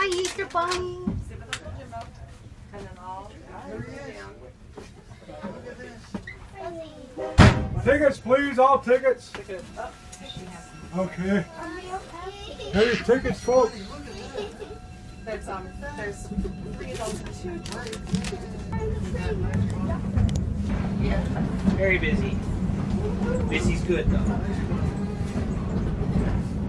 Bye, Easter Bunny. Tickets, please. All tickets. Okay. Here's tickets, folks. There's um, there's three adults and two Very busy. Busy's good though.